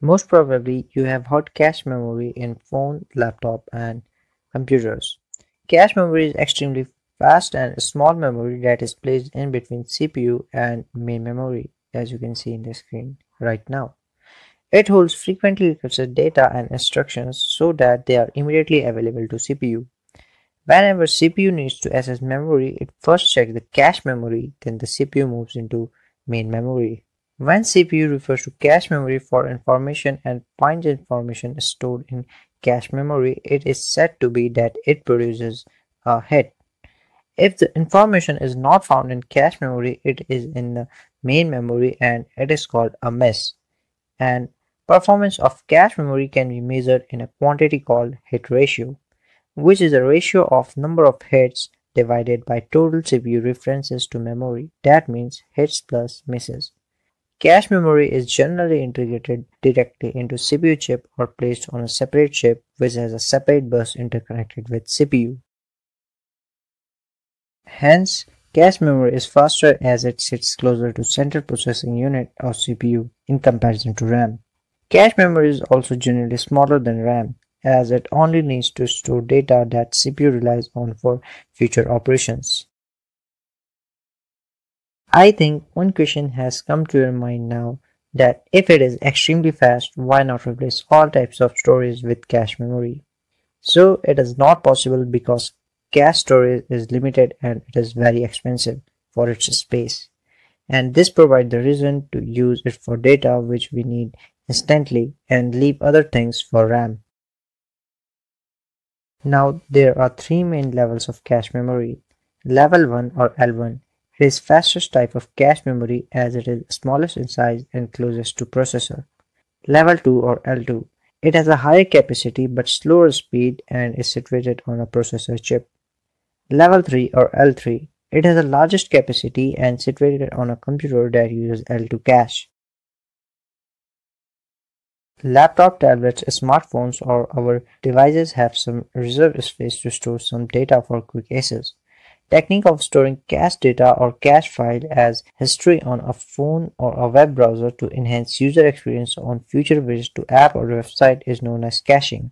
Most probably, you have hot cache memory in phone, laptop, and computers. Cache memory is extremely fast and small memory that is placed in between CPU and main memory, as you can see in the screen right now. It holds frequently requested data and instructions so that they are immediately available to CPU. Whenever CPU needs to access memory, it first checks the cache memory, then the CPU moves into main memory. When CPU refers to cache memory for information and finds information stored in cache memory, it is said to be that it produces a hit. If the information is not found in cache memory, it is in the main memory and it is called a miss. And performance of cache memory can be measured in a quantity called hit ratio, which is the ratio of number of hits divided by total CPU references to memory. That means hits plus misses. Cache memory is generally integrated directly into CPU chip or placed on a separate chip which has a separate bus interconnected with CPU. Hence, cache memory is faster as it sits closer to central processing unit or CPU in comparison to RAM. Cache memory is also generally smaller than RAM as it only needs to store data that CPU relies on for future operations. I think one question has come to your mind now that if it is extremely fast, why not replace all types of storage with cache memory? So it is not possible because cache storage is limited and it is very expensive for its space. And this provides the reason to use it for data which we need instantly and leave other things for RAM. Now there are three main levels of cache memory. Level 1 or L1 it is fastest type of cache memory as it is smallest in size and closest to processor. Level 2 or L2. It has a higher capacity but slower speed and is situated on a processor chip. Level 3 or L3. It has the largest capacity and situated on a computer that uses L2 cache. Laptop, tablets, smartphones or our devices have some reserved space to store some data for quick access. Technique of storing cache data or cache file as history on a phone or a web browser to enhance user experience on future visits to app or website is known as caching.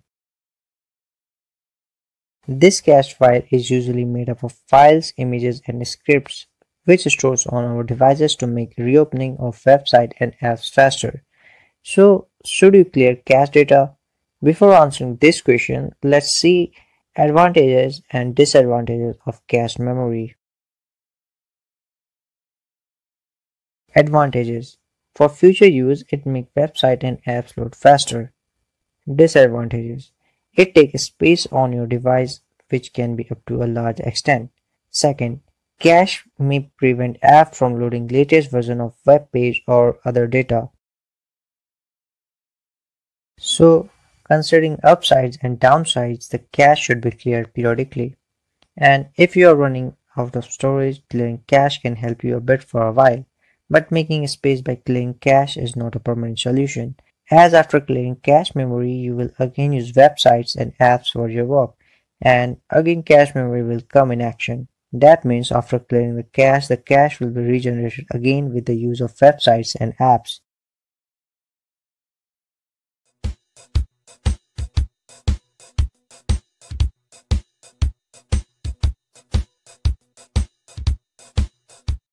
This cache file is usually made up of files, images, and scripts which stores on our devices to make reopening of website and apps faster. So, should you clear cache data? Before answering this question, let's see Advantages and disadvantages of cache memory. Advantages For future use, it makes website and apps load faster. Disadvantages It takes space on your device which can be up to a large extent. Second, cache may prevent app from loading latest version of web page or other data. So Considering upsides and downsides, the cache should be cleared periodically. And if you are running out of storage, clearing cache can help you a bit for a while. But making space by clearing cache is not a permanent solution, as after clearing cache memory, you will again use websites and apps for your work, and again cache memory will come in action. That means after clearing the cache, the cache will be regenerated again with the use of websites and apps.